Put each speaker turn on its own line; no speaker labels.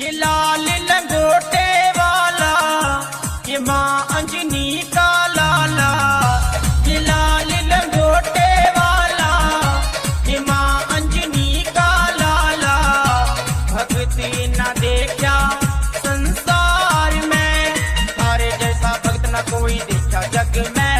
ये लाल लंगोटे वाला, ये माँ अंजनी का लाला। ये लाल लंगोटे वाला, ये माँ अंजनी का लाला। भक्ति न देखा संसार में तारे जैसा भक्त न कोई देखा जग में।